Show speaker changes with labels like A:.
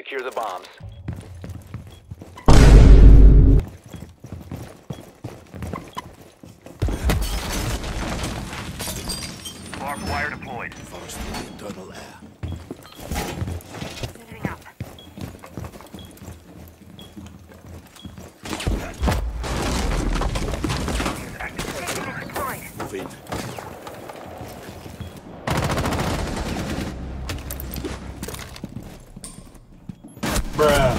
A: Secure the bombs.
B: Barbed wire deployed.
C: First internal air. Moving. Bruh.